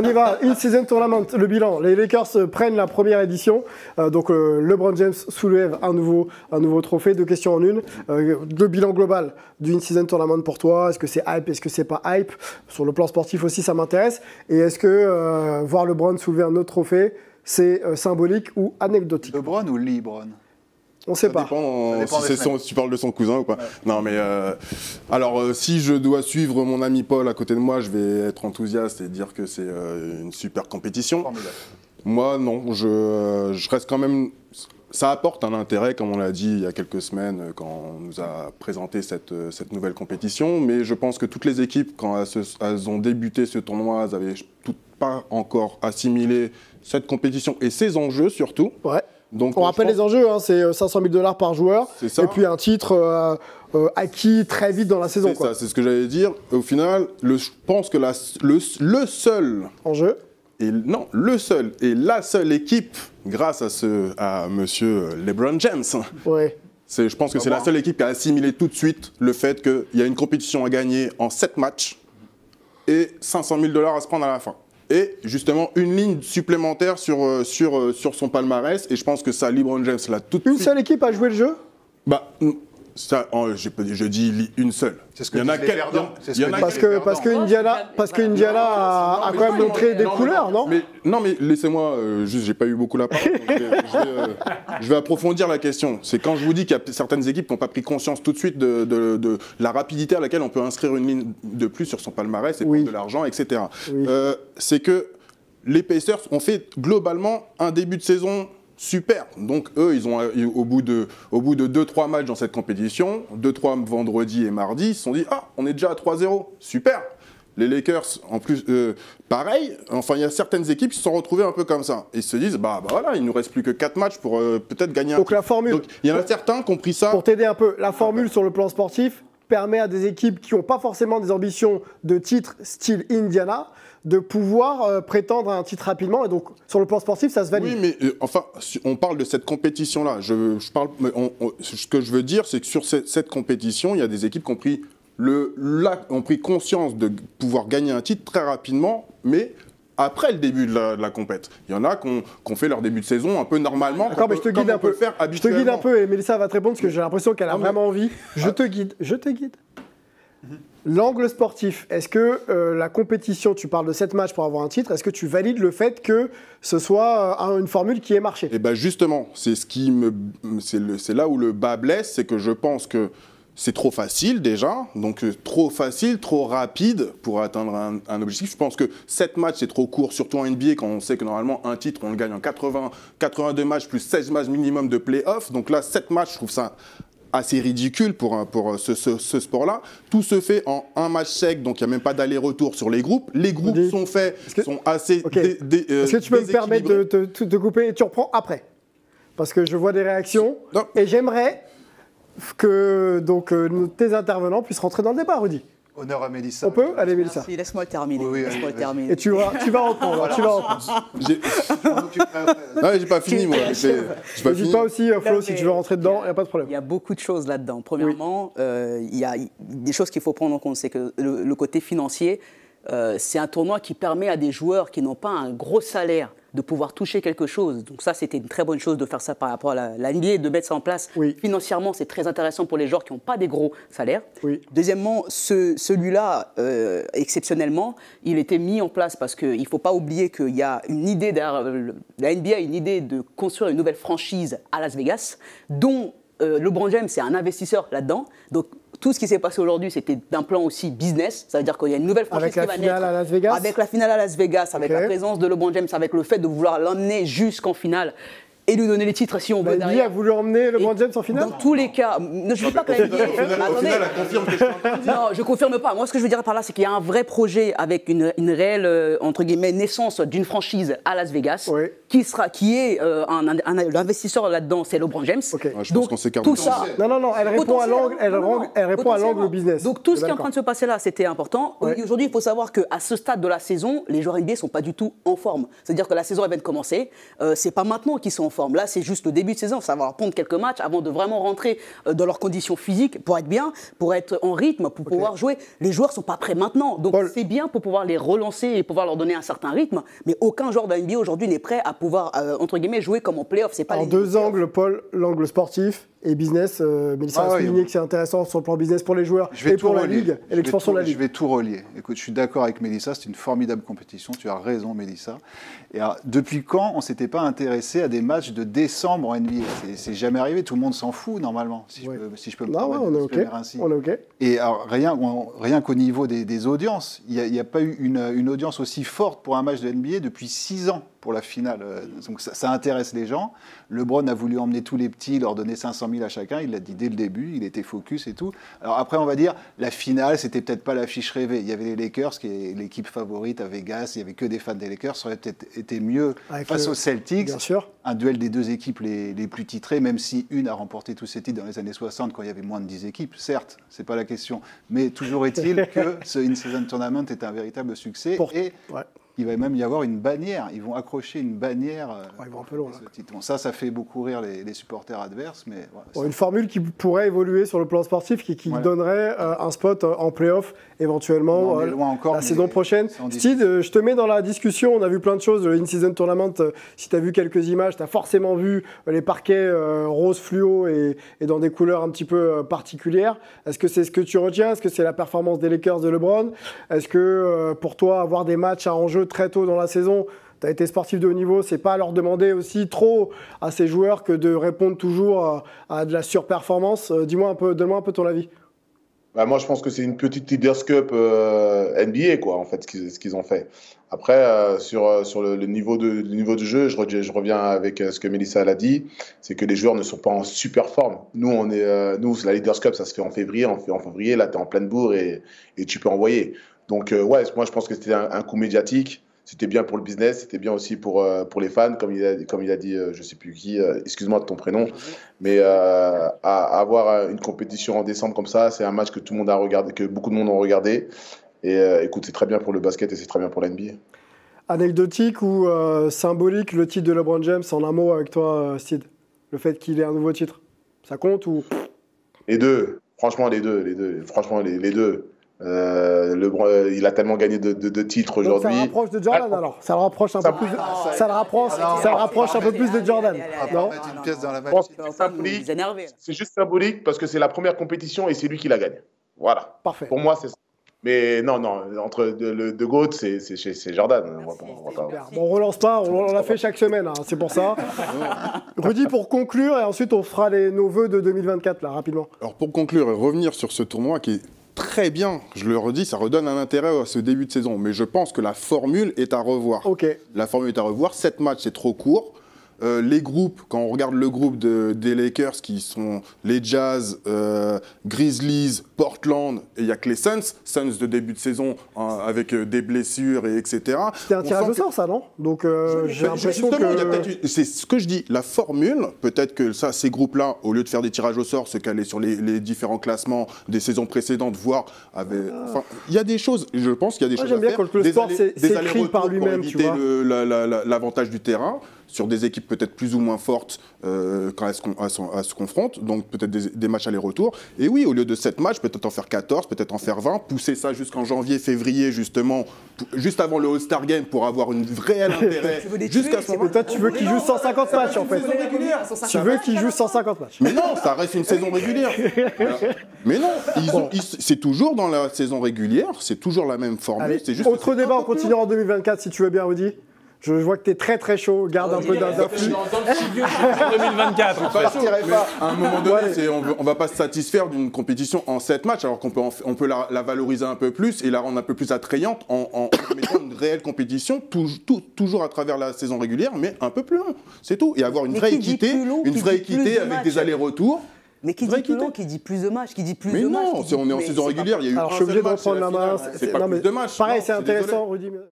On y va, in-season tournament, le bilan. Les Lakers prennent la première édition. Euh, donc euh, LeBron James soulève un nouveau, un nouveau trophée. Deux questions en une. Euh, le bilan global du in-season tournament pour toi. Est-ce que c'est hype? Est-ce que c'est pas hype? Sur le plan sportif aussi, ça m'intéresse. Et est-ce que euh, voir LeBron soulever un autre trophée, c'est symbolique ou anecdotique? LeBron ou LeBron? On sait Ça pas. dépend, Ça dépend si, des c'est son- si tu parles de son cousin ou pas. Non, mais euh, alors, euh, si je dois suivre mon ami Paul à côté de moi, je vais être enthousiaste et dire que c'est euh, une super compétition. Formidable. Moi, non, je, je reste quand même. Ça apporte un intérêt, comme on l'a dit il y a quelques semaines, quand on nous a présenté cette, cette nouvelle compétition. Mais je pense que toutes les équipes, quand elles, se- elles ont débuté ce tournoi, elles n'avaient toutes pas encore assimilé cette compétition et ses enjeux surtout. Ouais. Donc, On euh, rappelle les enjeux, hein, c'est euh, 500 000 dollars par joueur. C'est ça. Et puis un titre euh, euh, acquis très vite dans la saison. C'est quoi. ça, c'est ce que j'allais dire. Au final, le- je pense que la- le, le seul, Enjeu. et non, le seul et la seule équipe, grâce à, ce, à monsieur LeBron James, Ouais. c'est, je pense que c'est la seule équipe qui a assimilé tout de suite le fait qu'il y a une compétition à gagner en 7 matchs et 500 000 dollars à se prendre à la fin. Et justement, une ligne supplémentaire sur, euh, sur, euh, sur son palmarès. Et je pense que ça, LeBron James l'a tout de Une suite. seule équipe a joué le jeu? Bah, ça, oh, dit- je dis une seule. C'est ce que Il y en a quel- ce que Parce que, parce que Indiana, parce que Indiana a, a quand même montré des Non, couleurs, non mais, Non, mais laissez-moi, euh, juste, j'ai pas eu beaucoup la parole. donc je, vais, je vais, euh, je vais approfondir la question. C'est quand je vous dis qu'il y a certaines équipes qui n'ont pas pris conscience tout de suite de, de- de la rapidité à laquelle on peut inscrire une ligne de plus sur son palmarès et Oui. prendre de l'argent, etc. Oui. Euh, C'est que les Pacers ont fait globalement un début de saison super. Donc eux, ils ont au bout de au bout de 2-3 matchs dans cette compétition, 2-3 vendredi et mardi, ils se sont dit ah on est déjà à 3-0, super. Les Lakers, en plus, euh, pareil. Enfin, il y a certaines équipes qui se sont retrouvées un peu comme ça. Et ils se disent, bah, bah voilà, il nous reste plus que 4 matchs pour euh, peut-être gagner un Donc la formule, il y en a certains qui ont pris ça. pour t'aider un peu, la formule sur le plan sportif permet à des équipes qui n'ont pas forcément des ambitions de titre style Indiana de pouvoir euh, prétendre à un titre rapidement. Et donc, sur le plan sportif, ça se valide. Oui, mais euh, enfin, on parle de cette compétition-là. Je, je parle, on- ce que je veux dire, c'est que sur cette, cette compétition, il y a des équipes qui ont pris, le, la- ont pris conscience de pouvoir gagner un titre très rapidement, mais après le début de la, de la compète. Il y en a qui ont, fait leur début de saison un peu normalement. D'accord, mais je te guide comme un peu. faire Je te guide un peu et Mélissa va te répondre parce que j'ai l'impression qu'elle a mais- vraiment envie. Je te guide, je te guide. L'angle sportif, est-ce que euh, la compétition, tu parles de 7 matchs pour avoir un titre, est-ce que tu valides le fait que ce soit euh, une formule qui ait marché? Et ben justement, c'est ce qui me, c'est là où le bas blesse, c'est que je pense que c'est trop facile déjà, donc euh, trop facile, trop rapide pour atteindre un, un objectif. Je pense que 7 matchs c'est trop court, surtout en NBA quand on sait que normalement un titre on le gagne en 80, 82 matchs plus 16 matchs minimum de play-off. Donc là 7 matchs, je trouve ça assez ridicule pour, un- pour ce, ce- ce sport-là. Tout se fait en un match sec, donc il n'y a même pas d'aller-retour sur les groupes. Les groupes Dis- sont faits, que- sont assez euh, Est-ce que tu peux me permettre de te couper? Et tu reprends après Parce que je vois des réactions Non. et j'aimerais que donc, euh, tes intervenants puissent rentrer dans le débat, Rudy. Honneur à Mélissa. On peut Allez, Mélissa. Merci, laisse-moi le terminer. Oui, oui, laisse-moi allez, le terminer. Et tu vas, tu vas reprendre. tu vas reprendre. J'ai- pas fini, moi. N'hésite pas aussi, euh, Flo, Non, si tu veux rentrer dedans, il n'y a pas de problème. Il y a beaucoup de choses là-dedans. Premièrement, euh, il y a des choses qu'il faut prendre en compte. C'est que le, le côté financier, euh, c'est un tournoi qui permet à des joueurs qui n'ont pas un gros salaire de pouvoir toucher quelque chose. Donc ça, c'était une très bonne chose de faire ça par rapport à la, la NBA, de mettre ça en place. Oui. Financièrement, c'est très intéressant pour les joueurs qui n'ont pas des gros salaires. Oui. Deuxièmement, ce- celui-là, euh, exceptionnellement, il était mis en place parce qu'il ne faut pas oublier qu'il y a une idée derrière, euh, la NBA a une idée de construire une nouvelle franchise à Las Vegas, dont euh, LeBron James est un investisseur là-dedans. Donc tout ce qui s'est passé aujourd'hui, c'était d'un plan aussi business. Ça veut dire qu'il y a une nouvelle franchise Avec la qui va finale naître. à Las Vegas Avec la finale à Las Vegas, avec la présence de LeBron James, avec le fait de vouloir l'emmener jusqu'en finale et lui donner les titres si on veut NBA derrière. a voulu emmener LeBron Et James en finale Dans tous les cas, ne je dis pas que la NBA. Non, je confirme pas. Moi, ce que je veux dire par là, c'est qu'il y a un vrai projet avec une, une réelle, euh, entre guillemets, naissance d'une franchise à Las Vegas, Oui. qui, sera, qui est euh, un, un- un- l'investisseur là-dedans, c'est LeBron James. Ok. Ouais, je pense Donc, qu'on s'écarte tout ça. Non, non, non, elle répond à l'angle, elle, non, elle répond à l'angle business. Donc tout ce qui est en train de se passer là, c'était important. Ouais. Aujourd'hui, il faut savoir qu'à ce stade de la saison, les joueurs NBA sont pas du tout en forme. C'est-à-dire que la saison elle vient de commencer. Euh, c'est pas maintenant qu'ils sont en forme. Forme. Là, c'est juste le début de saison. Ça va leur prendre quelques matchs avant de vraiment rentrer euh, dans leurs conditions physiques pour être bien, pour être en rythme, pour pouvoir jouer. Les joueurs sont pas prêts maintenant. Donc, Paul. c'est bien pour pouvoir les relancer et pouvoir leur donner un certain rythme. Mais aucun joueur de NBA aujourd'hui n'est prêt à pouvoir, euh, entre guillemets, jouer comme en playoff. C'est pas les- deux angles, Paul, l'angle sportif et business. Euh, Mélissa Ah a souligné oui. que c'est intéressant sur le plan business pour les joueurs Je vais et pour la. Ligue Je et vais l'expansion de la Ligue. Je vais tout relier. Écoute, je suis d'accord avec Mélissa, c'est une formidable compétition. Tu as raison, Mélissa. Et alors, depuis quand on s'était pas intéressé à des matchs de décembre en NBA C'est- jamais arrivé. Tout le monde s'en fout normalement, si, Ouais. je, peux, si je peux me Non, ouais, permettre on est m'exprimer OK. ainsi. On est OK. Et alors, rien, rien qu'au niveau des, des audiences, il n'y a, pas eu une, une audience aussi forte pour un match de NBA depuis six ans pour la finale. Euh, Donc ça, ça intéresse les gens. LeBron a voulu emmener tous les petits, leur donner 500 000 à chacun. Il l'a dit dès le début, il était focus et tout. Alors après, on va dire, la finale, c'était peut-être pas l'affiche rêvée. Il y avait les Lakers, qui est l'équipe favorite à Vegas. Il y avait que des fans des Lakers. Ça aurait peut-être été mieux Avec face le- aux Celtics Bien sûr. un duel des deux équipes les, les plus titrées, même si une a remporté tous ses titres dans les années 60 quand il y avait moins de 10 équipes, certes, c'est pas la question. Mais toujours est-il que ce In-Season Tournament est un véritable succès Pour- et Ouais. Il va même y avoir une bannière. Ils vont accrocher une bannière. euh, Ouais, ils vont un peu ce titre. Bon, ça, ça fait beaucoup rire les, les supporters adverses, mais voilà, Bon, ça- une formule qui pourrait évoluer sur le plan sportif, qui, qui Voilà. donnerait euh, un spot euh, en playoff éventuellement euh, loin encore, la saison prochaine. Steve, euh, je te mets dans la discussion. On a vu plein de choses. Le In-Season Tournament, si tu as vu quelques images, tu as forcément vu les parquets rose fluo et, et dans des couleurs un petit peu particulières. Est-ce que c'est ce que tu retiens? Est-ce que c'est la performance des Lakers de LeBron? Est-ce que pour toi, avoir des matchs à enjeu très tôt dans la saison, tu as été sportif de haut niveau, c'est pas leur demander aussi trop à ces joueurs que de répondre toujours à, à de la surperformance. Euh, Dis-moi un peu, donne-moi un peu ton avis. Bah, moi, je pense que c'est une petite Leaders Cup euh, NBA, quoi, en fait, ce qu'ils ont fait. Après, euh, sur, euh, le, niveau de, jeu, je, re- je reviens avec euh, ce que Melissa l'a dit, c'est que les joueurs ne sont pas en super forme. Nous, on est, euh, nous, la Leaders Cup, ça se fait en février, en février, là, tu es en pleine bourre et tu peux envoyer. Donc, euh, ouais, moi, je pense que c'était un, un coup médiatique. C'était bien pour le business, c'était bien aussi pour, euh, pour les fans, comme il a, comme il a dit, euh, je sais plus qui, excuse-moi de ton prénom. Mais à, à avoir une compétition en décembre comme ça, c'est un match que tout le monde a regardé, que beaucoup de monde ont regardé. Et écoute, c'est très bien pour le basket et c'est très bien pour l'NBA. Anecdotique ou euh, symbolique, le titre de LeBron James, en un mot avec toi, Sid Le fait qu'il ait un nouveau titre, ça compte ou? Les deux, franchement, les deux, les deux, franchement, les, les deux. Euh, LeBron, euh, il a tellement gagné de, de- de titres Donc, ça aujourd'hui. le rapproche de Jordan Ah, alors Ça le rapproche un ça- peu plus. de- ça- Ça le rapproche, ça le rapproche un peu plus de Jordan. Non une pièce dans la c'est juste symbolique parce que c'est la première compétition et c'est lui qui la gagne. Voilà. Parfait. Pour moi, c'est ça. Mais non, non, entre de, le, de GOAT, c'est c'est- c'est Jordan. On va pas- on. Bon, on relance pas, on, on l'a fait chaque semaine, hein, c'est pour ça. Rudy, pour conclure, et ensuite on fera les, nos vœux de 2024, là, rapidement. Alors pour conclure et revenir sur ce tournoi qui est très bien, je le redis, ça redonne un intérêt à ce début de saison. Mais je pense que la formule est à revoir. Ok. La formule est à revoir. Sept matchs, c'est trop court. Euh, les groupes, quand on regarde le groupe de- des Lakers, qui sont les Jazz, euh, Grizzlies, Portland, et il n'y a que les Suns, Suns de début de saison hein, avec euh, des blessures et etc. C'était un On tirage au que- sort, ça, non? Donc euh, j'ai l'impression que. C'est ce que je dis. La formule, peut-être que ça, ces groupes-là, au lieu de faire des tirages au sort, se caler sur les, les différents classements des saisons précédentes, voir. Avec, enfin, il y a des choses. Je pense qu'il y a des choses. à bien faire. quand le Des sport s'écrit par pour lui-même, éviter la- l'avantage du terrain sur des équipes peut-être plus ou moins fortes euh, quand elles se, con- elles se- elles se confrontent, donc peut-être des, des matchs aller-retour. Et oui, au lieu de 7 matchs, peut-être en faire 14, peut-être en faire 20, pousser ça jusqu'en janvier, février, justement, juste avant le All-Star Game pour avoir une réel intérêt Tu veux les jusqu'à ce moment toi, tu veux qu'il joue 150 matchs, en fait. Tu veux qu'il joue 150 matchs. Mais non, ça reste une saison régulière. Voilà. Mais non, c'est toujours dans la saison régulière, c'est toujours la même formule. C'est juste autre débat, on continue en 2024, si tu veux bien, Rudy. Je, vois que tu es très très chaud, garde un peu d'un- d'influx. Dans, dans le studio, en 2024, en fait. long. Mais à un moment donné, Ouais. c'est- on ne va pas se satisfaire d'une compétition en 7 matchs, alors qu'on peut, en on peut la, la valoriser un peu plus et la rendre un peu plus attrayante en, en mettant une réelle compétition, tou- tou- toujours à travers la saison régulière, mais un peu plus long. C'est tout. Et avoir une Mais vraie équité, long, une vraie équité de avec des allers-retours. Mais qui dit plus long, qui dit plus de matchs, qui dit plus Mais de non, matchs. c'est- dit- on est en mais saison pas régulière, il y a eu Alors un je suis obligé seul de match, c'est reprendre la main. C'est pas non, plus mais de matchs. Pareil, Non, c'est intéressant, Rudy. mais-